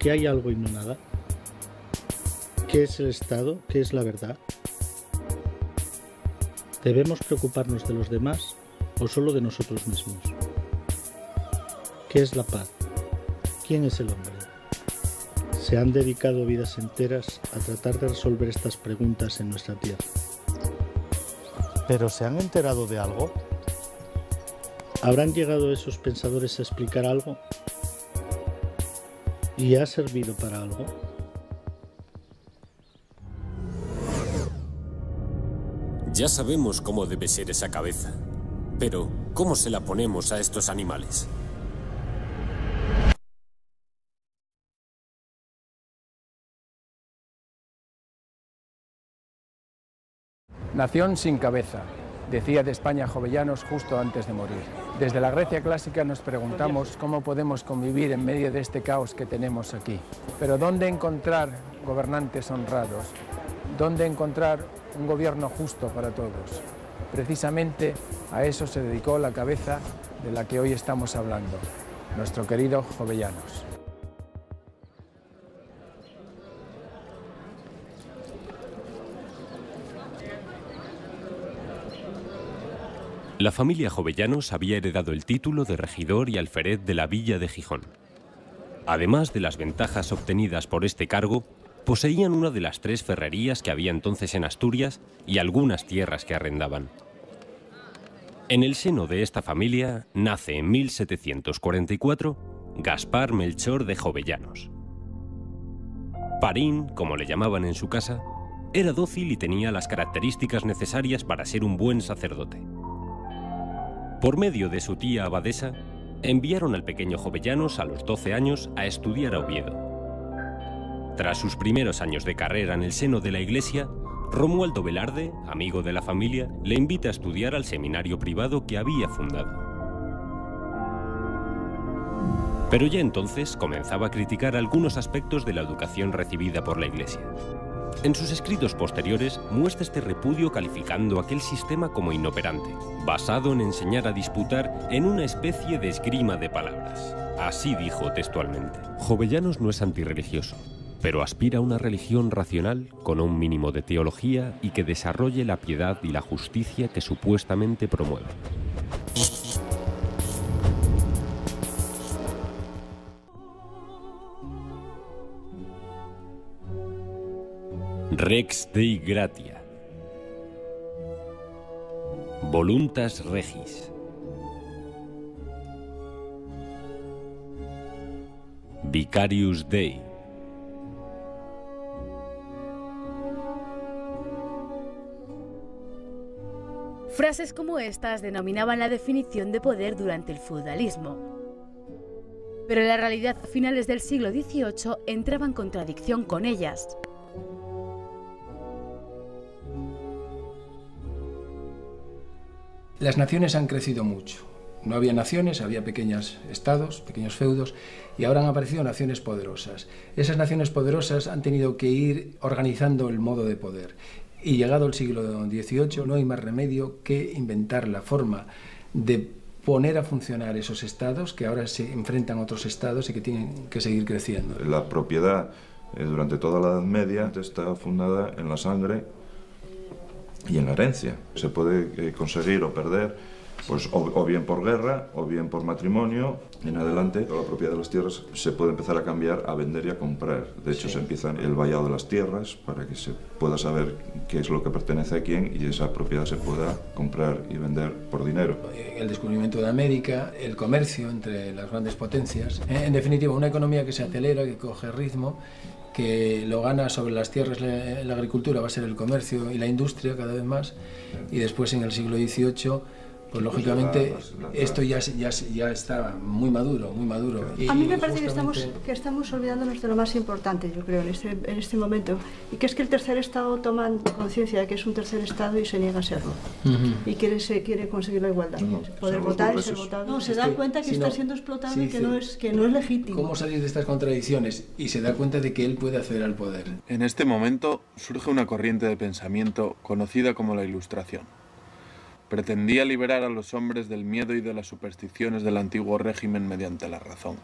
¿Por qué hay algo y no nada? ¿Qué es el Estado? ¿Qué es la verdad? ¿Debemos preocuparnos de los demás o solo de nosotros mismos? ¿Qué es la paz? ¿Quién es el hombre? Se han dedicado vidas enteras a tratar de resolver estas preguntas en nuestra tierra. ¿Pero se han enterado de algo? ¿Habrán llegado esos pensadores a explicar algo? ¿Y ha servido para algo? Ya sabemos cómo debe ser esa cabeza, pero ¿cómo se la ponemos a estos animales? Nación sin cabeza, decía de España Jovellanos justo antes de morir. Desde la Grecia clásica nos preguntamos cómo podemos convivir en medio de este caos que tenemos aquí. Pero ¿dónde encontrar gobernantes honrados? ¿Dónde encontrar un gobierno justo para todos? Precisamente a eso se dedicó la cabeza de la que hoy estamos hablando, nuestro querido Jovellanos. La familia Jovellanos había heredado el título de regidor y alférez de la villa de Gijón. Además de las ventajas obtenidas por este cargo, poseían una de las tres ferrerías que había entonces en Asturias y algunas tierras que arrendaban. En el seno de esta familia nace en 1744 Gaspar Melchor de Jovellanos. Parín, como le llamaban en su casa, era dócil y tenía las características necesarias para ser un buen sacerdote. Por medio de su tía abadesa, enviaron al pequeño Jovellanos a los 12 años a estudiar a Oviedo. Tras sus primeros años de carrera en el seno de la iglesia, Romualdo Velarde, amigo de la familia, le invita a estudiar al seminario privado que había fundado. Pero ya entonces comenzaba a criticar algunos aspectos de la educación recibida por la iglesia. En sus escritos posteriores muestra este repudio calificando aquel sistema como inoperante, basado en enseñar a disputar en una especie de esgrima de palabras. Así dijo textualmente. Jovellanos no es antirreligioso, pero aspira a una religión racional con un mínimo de teología y que desarrolle la piedad y la justicia que supuestamente promueve. Rex Dei Gratia. Voluntas Regis. Vicarius Dei. Frases como estas denominaban la definición de poder durante el feudalismo. Pero la realidad a finales del siglo XVIII entraba en contradicción con ellas. Las naciones han crecido mucho. No había naciones, había pequeños estados, pequeños feudos, y ahora han aparecido naciones poderosas. Esas naciones poderosas han tenido que ir organizando el modo de poder. Y llegado el siglo XVIII no hay más remedio que inventar la forma de poner a funcionar esos estados que ahora se enfrentan a otros estados y que tienen que seguir creciendo. La propiedad durante toda la Edad Media está fundada en la sangre y en la herencia. Se puede eh, conseguir o perder pues o, o, bien por guerra o bien por matrimonio. En adelante, la propiedad de las tierras se puede empezar a cambiar a vender y a comprar. De hecho, sí. se empieza el vallado de las tierras para que se pueda saber qué es lo que pertenece a quién y esa propiedad se pueda comprar y vender por dinero. El descubrimiento de América, el comercio entre las grandes potencias, en definitiva, una economía que se acelera, que coge ritmo que lo gana sobre las tierras la, agricultura va a ser el comercio y la industria cada vez más. Y después en el siglo XVIII pues lógicamente esto ya, ya, ya está muy maduro, muy maduro. Y, a mí me parece justamente... que, estamos, que estamos olvidándonos de lo más importante, yo creo, en este, en este momento, y que es que el tercer Estado toma conciencia de que es un tercer Estado y se niega a serlo. Uh -huh. Y quiere, se, quiere conseguir la igualdad, no, poder votar y ser votado. No, se da que, cuenta que si está no, siendo explotado sí, y que no, es, que no es legítimo. ¿Cómo salir de estas contradicciones? Y se da cuenta de que él puede acceder al poder. En este momento surge una corriente de pensamiento conocida como la Ilustración pretendía liberar a los hombres del miedo y de las supersticiones del antiguo régimen mediante la razón.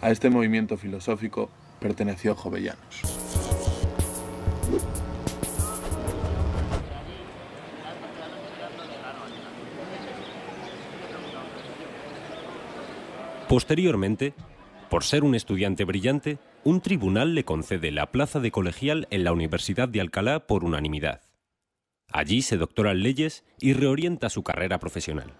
A este movimiento filosófico perteneció Jovellanos. Posteriormente, por ser un estudiante brillante, un tribunal le concede la plaza de colegial en la Universidad de Alcalá por unanimidad. Allí se doctora en leyes y reorienta su carrera profesional.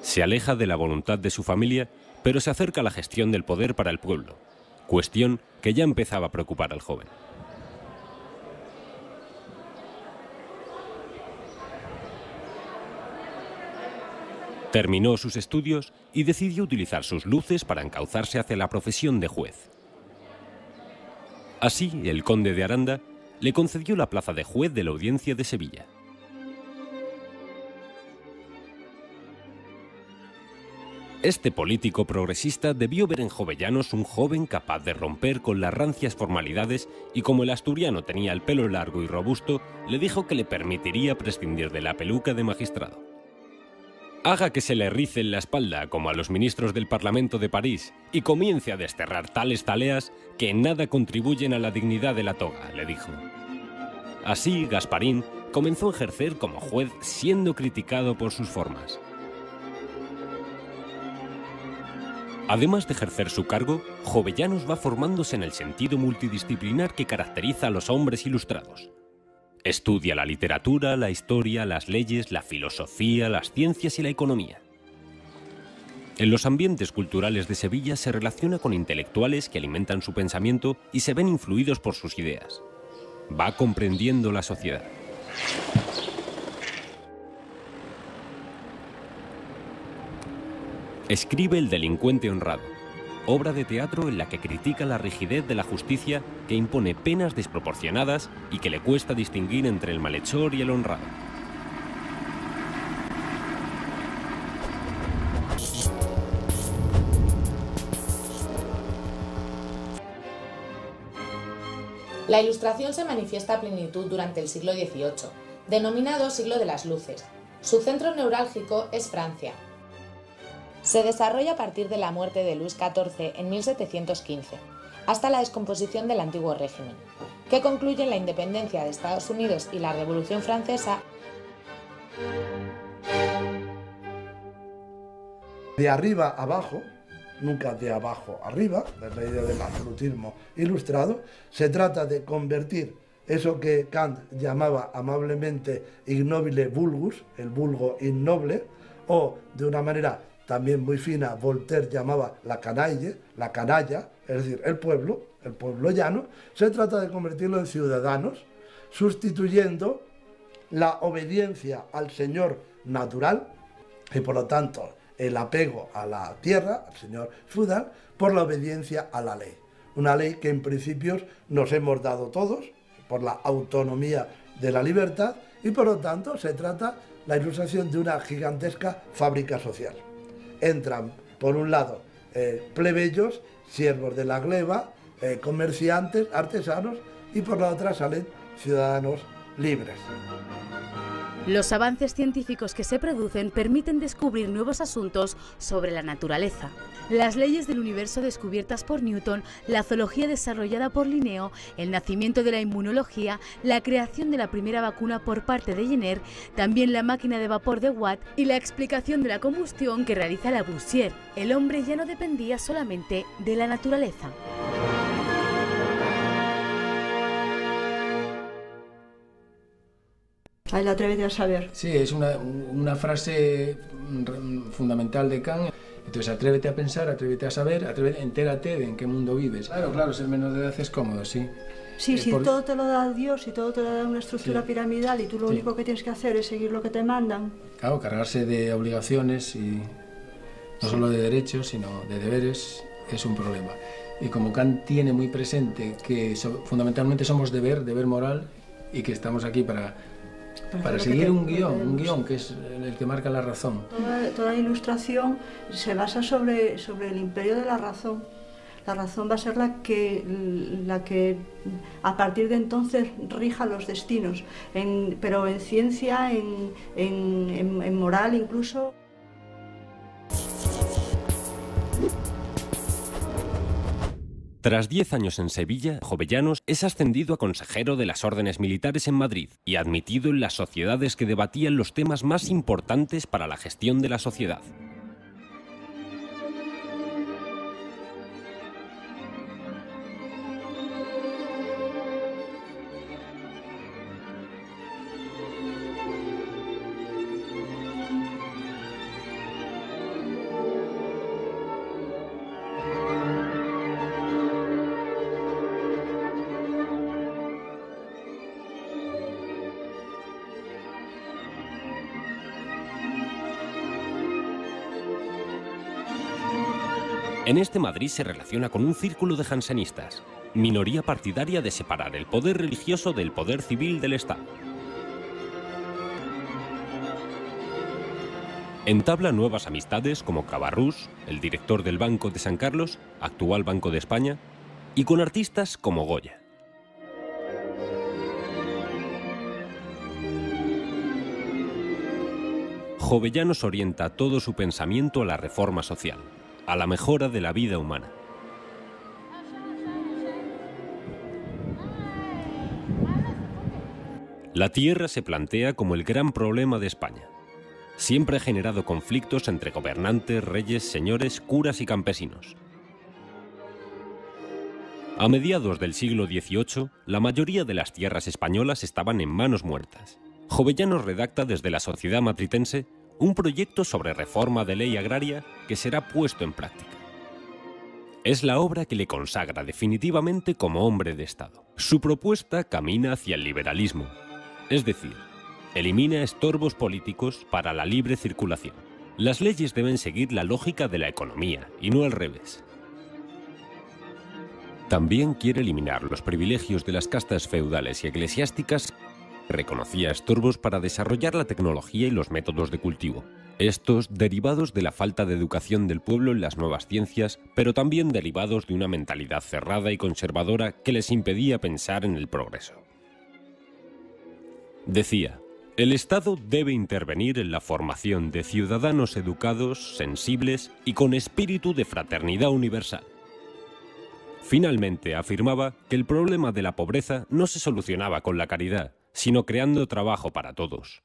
Se aleja de la voluntad de su familia, pero se acerca a la gestión del poder para el pueblo, cuestión que ya empezaba a preocupar al joven. Terminó sus estudios y decidió utilizar sus luces para encauzarse hacia la profesión de juez. Así, el conde de Aranda le concedió la plaza de juez de la audiencia de Sevilla. Este político progresista debió ver en Jovellanos un joven capaz de romper con las rancias formalidades y como el asturiano tenía el pelo largo y robusto, le dijo que le permitiría prescindir de la peluca de magistrado. Haga que se le rice en la espalda como a los ministros del Parlamento de París y comience a desterrar tales taleas que en nada contribuyen a la dignidad de la toga, le dijo. Así, Gasparín comenzó a ejercer como juez siendo criticado por sus formas. Además de ejercer su cargo, Jovellanos va formándose en el sentido multidisciplinar que caracteriza a los hombres ilustrados. Estudia la literatura, la historia, las leyes, la filosofía, las ciencias y la economía. En los ambientes culturales de Sevilla se relaciona con intelectuales que alimentan su pensamiento y se ven influidos por sus ideas. Va comprendiendo la sociedad. Escribe El delincuente honrado, obra de teatro en la que critica la rigidez de la justicia que impone penas desproporcionadas y que le cuesta distinguir entre el malhechor y el honrado. La Ilustración se manifiesta a plenitud durante el siglo XVIII, denominado siglo de las luces. Su centro neurálgico es Francia, se desarrolla a partir de la muerte de Luis XIV en 1715, hasta la descomposición del antiguo régimen, que concluye en la independencia de Estados Unidos y la Revolución Francesa. De arriba abajo, nunca de abajo arriba, es la idea del absolutismo ilustrado, se trata de convertir eso que Kant llamaba amablemente ignobile vulgus, el vulgo innoble, o de una manera también muy fina, Voltaire llamaba la canaille, la canalla, es decir, el pueblo, el pueblo llano, se trata de convertirlo en ciudadanos, sustituyendo la obediencia al señor natural y por lo tanto el apego a la tierra, al señor feudal, por la obediencia a la ley. Una ley que en principios nos hemos dado todos por la autonomía de la libertad y por lo tanto se trata la ilustración de una gigantesca fábrica social entran, por un lado, eh, plebeyos, siervos de la gleba, eh, comerciantes, artesanos, y por la otra salen ciudadanos libres. Los avances científicos que se producen permiten descubrir nuevos asuntos sobre la naturaleza. Las leyes del universo descubiertas por Newton, la zoología desarrollada por Linneo, el nacimiento de la inmunología, la creación de la primera vacuna por parte de Jenner, también la máquina de vapor de Watt y la explicación de la combustión que realiza Lavoisier. El hombre ya no dependía solamente de la naturaleza. Ahí la atrévete a saber. Sí, es una, una frase fundamental de Kant. Entonces, atrévete a pensar, atrévete a saber, atrévete, entérate de en qué mundo vives. Claro, claro, ser menor de edad es cómodo, sí. Sí, si todo te lo da Dios y todo te lo da una estructura piramidal y tú lo único que tienes que hacer es seguir lo que te mandan. Claro, cargarse de obligaciones y no solo de derechos, sino de deberes, es un problema. Y como Kant tiene muy presente que fundamentalmente somos deber, deber moral, y que estamos aquí para para seguir un guion, un guion que es el que marca la razón. Toda, ilustración se basa sobre, sobre el imperio de la razón. La razón va a ser la que, la que a partir de entonces rija los destinos, pero en ciencia, en, en, en moral incluso. Tras diez años en Sevilla, Jovellanos es ascendido a consejero de las órdenes militares en Madrid y admitido en las sociedades que debatían los temas más importantes para la gestión de la sociedad. En este Madrid se relaciona con un círculo de jansenistas, minoría partidaria de separar el poder religioso del poder civil del Estado. Entabla nuevas amistades como Cabarrús, el director del Banco de San Carlos, actual Banco de España, y con artistas como Goya. Jovellanos orienta todo su pensamiento a la reforma social a la mejora de la vida humana. La tierra se plantea como el gran problema de España. Siempre ha generado conflictos entre gobernantes, reyes, señores, curas y campesinos. A mediados del siglo XVIII, la mayoría de las tierras españolas estaban en manos muertas. Jovellanos redacta desde la sociedad matritense un proyecto sobre reforma de ley agraria que será puesto en práctica. Es la obra que le consagra definitivamente como hombre de Estado. Su propuesta camina hacia el liberalismo, es decir, elimina estorbos políticos para la libre circulación. Las leyes deben seguir la lógica de la economía y no al revés. También quiere eliminar los privilegios de las castas feudales y eclesiásticas Reconocía estorbos para desarrollar la tecnología y los métodos de cultivo. Estos derivados de la falta de educación del pueblo en las nuevas ciencias, pero también derivados de una mentalidad cerrada y conservadora que les impedía pensar en el progreso. Decía, el Estado debe intervenir en la formación de ciudadanos educados, sensibles y con espíritu de fraternidad universal. Finalmente afirmaba que el problema de la pobreza no se solucionaba con la caridad, sino creando trabajo para todos.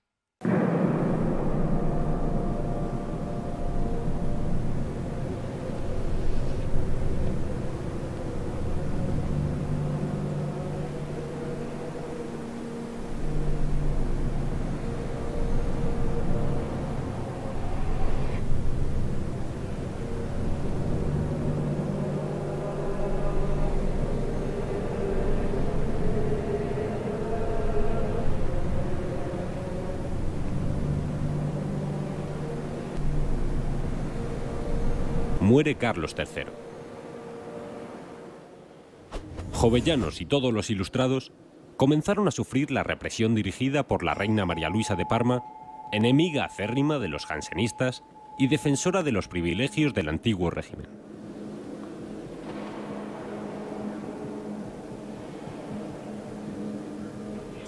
Muere Carlos III. Jovellanos y todos los ilustrados comenzaron a sufrir la represión dirigida por la reina María Luisa de Parma, enemiga acérrima de los jansenistas y defensora de los privilegios del antiguo régimen.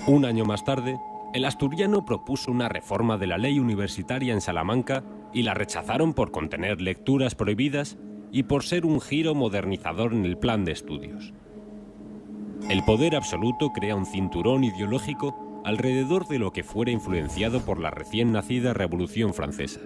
Un año más tarde, el asturiano propuso una reforma de la ley universitaria en Salamanca y la rechazaron por contener lecturas prohibidas y por ser un giro modernizador en el plan de estudios. El poder absoluto crea un cinturón ideológico alrededor de lo que fuera influenciado por la recién nacida Revolución Francesa.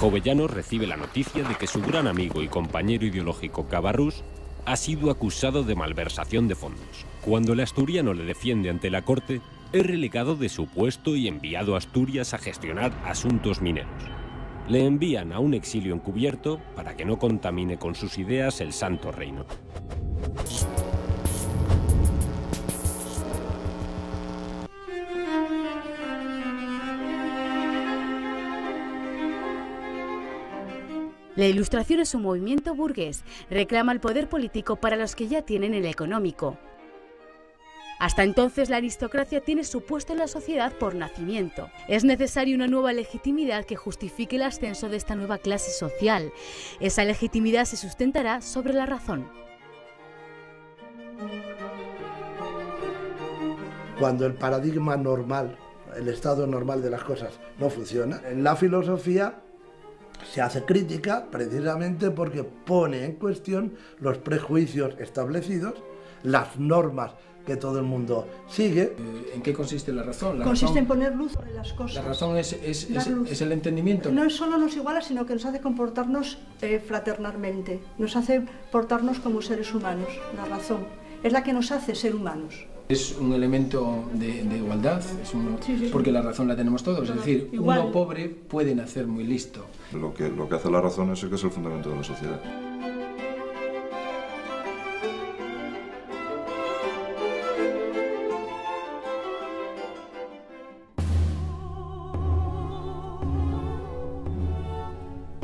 Jovellanos recibe la noticia de que su gran amigo y compañero ideológico Cabarrús ha sido acusado de malversación de fondos. Cuando el asturiano le defiende ante la corte, es relegado de su puesto y enviado a Asturias a gestionar asuntos mineros. Le envían a un exilio encubierto para que no contamine con sus ideas el Santo Reino. La ilustración es un movimiento burgués, reclama el poder político para los que ya tienen el económico. Hasta entonces la aristocracia tiene su puesto en la sociedad por nacimiento. Es necesaria una nueva legitimidad que justifique el ascenso de esta nueva clase social. Esa legitimidad se sustentará sobre la razón. Cuando el paradigma normal, el estado normal de las cosas no funciona, en la filosofía se hace crítica precisamente porque pone en cuestión los prejuicios establecidos, las normas que todo el mundo sigue. Eh, ¿En qué consiste la razón? consiste en poner luz en las cosas. La razón es, es, es, el entendimiento. No es solo nos iguala, sino que nos hace comportarnos eh, fraternalmente, nos hace portarnos como seres humanos. La razón es la que nos hace ser humanos. Es un elemento de, igualdad, porque la razón la tenemos todos. Es decir, uno pobre puede nacer muy listo. Lo que, lo que hace la razón es que es el fundamento de la sociedad.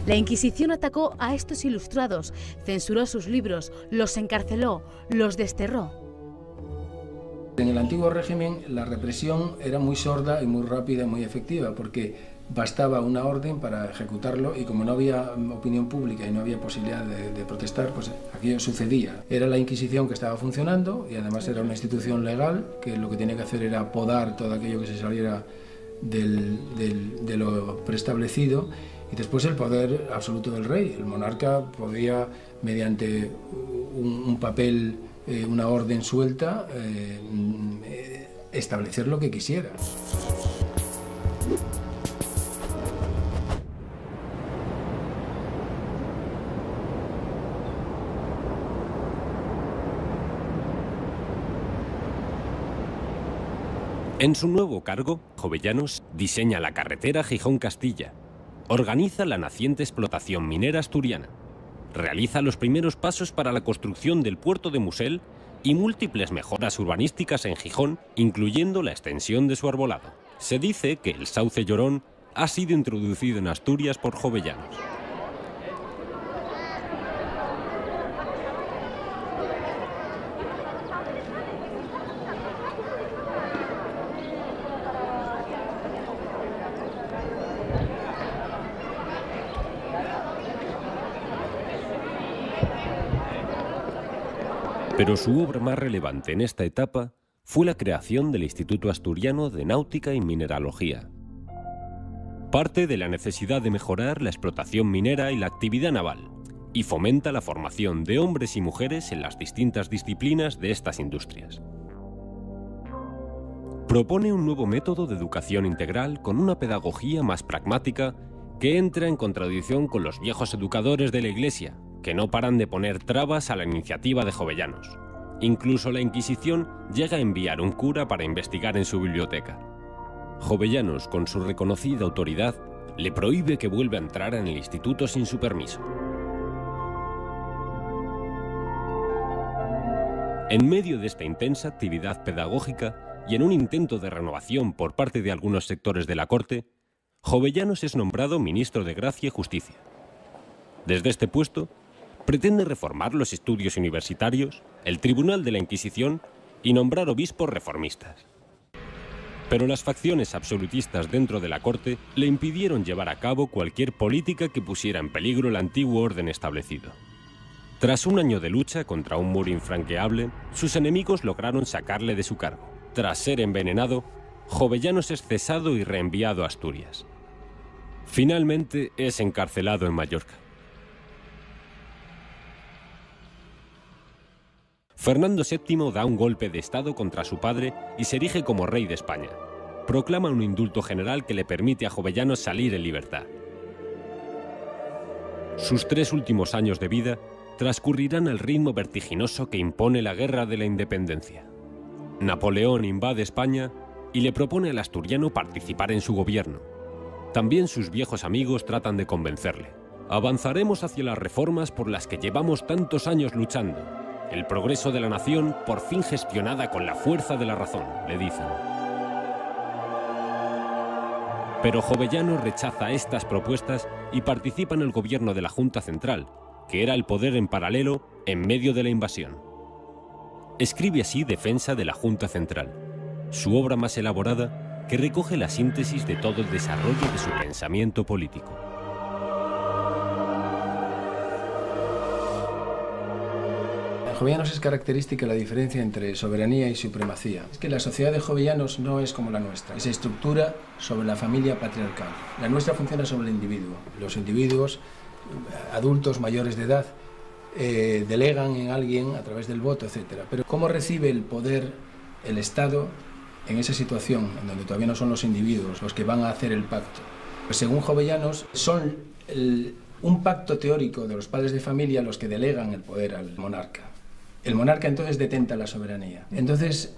La Inquisición atacó a estos ilustrados, censuró sus libros, los encarceló, los desterró. En el antiguo régimen la represión era muy sorda y muy rápida y muy efectiva porque bastaba una orden para ejecutarlo y como no había opinión pública y no había posibilidad de, protestar, pues aquello sucedía. Era la Inquisición que estaba funcionando y además era una institución legal que lo que tenía que hacer era podar todo aquello que se saliera de lo preestablecido y después el poder absoluto del rey. El monarca podía, mediante un, papel, eh, una orden suelta, eh, establecer lo que quisiera. En su nuevo cargo, Jovellanos diseña la carretera Gijón-Castilla, organiza la naciente explotación minera asturiana, realiza los primeros pasos para la construcción del puerto de Musel y múltiples mejoras urbanísticas en Gijón, incluyendo la extensión de su arbolado. Se dice que el sauce llorón ha sido introducido en Asturias por jovellanos. Pero su obra más relevante en esta etapa fue la creación del Instituto Asturiano de Náutica y Mineralogía. Parte de la necesidad de mejorar la explotación minera y la actividad naval, y fomenta la formación de hombres y mujeres en las distintas disciplinas de estas industrias. Propone un nuevo método de educación integral con una pedagogía más pragmática que entra en contradicción con los viejos educadores de la Iglesia, que no paran de poner trabas a la iniciativa de Jovellanos. Incluso la Inquisición llega a enviar un cura para investigar en su biblioteca. Jovellanos, con su reconocida autoridad, le prohíbe que vuelva a entrar en el instituto sin su permiso. En medio de esta intensa actividad pedagógica y en un intento de renovación por parte de algunos sectores de la corte, Jovellanos es nombrado ministro de Gracia y Justicia. Desde este puesto, pretende reformar los estudios universitarios, el Tribunal de la Inquisición y nombrar obispos reformistas. Pero las facciones absolutistas dentro de la corte le impidieron llevar a cabo cualquier política que pusiera en peligro el antiguo orden establecido. Tras un año de lucha contra un muro infranqueable, sus enemigos lograron sacarle de su cargo. Tras ser envenenado, Jovellanos es cesado y reenviado a Asturias. Finalmente es encarcelado en Mallorca. Fernando VII da un golpe de Estado contra su padre y se erige como rey de España. Proclama un indulto general que le permite a Jovellanos salir en libertad. Sus tres últimos años de vida transcurrirán al ritmo vertiginoso que impone la Guerra de la Independencia. Napoleón invade España y le propone al asturiano participar en su gobierno. También sus viejos amigos tratan de convencerle. Avanzaremos hacia las reformas por las que llevamos tantos años luchando, el progreso de la nación por fin gestionada con la fuerza de la razón, le dicen. Pero Jovellano rechaza estas propuestas y participa en el gobierno de la Junta Central, que era el poder en paralelo en medio de la invasión. Escribe así Defensa de la Junta Central, su obra más elaborada que recoge la síntesis de todo el desarrollo de su pensamiento político. Jovellanos es característica la diferencia entre soberanía y supremacía. Es que la sociedad de Jovellanos no es como la nuestra. Se estructura sobre la familia patriarcal. La nuestra funciona sobre el individuo. Los individuos, adultos mayores de edad, eh, delegan en alguien a través del voto, etc. Pero ¿cómo recibe el poder el Estado en esa situación en donde todavía no son los individuos los que van a hacer el pacto? Pues según Jovellanos, son un pacto teórico de los padres de familia los que delegan el poder al monarca. El monarca entonces detenta la soberanía. Entonces,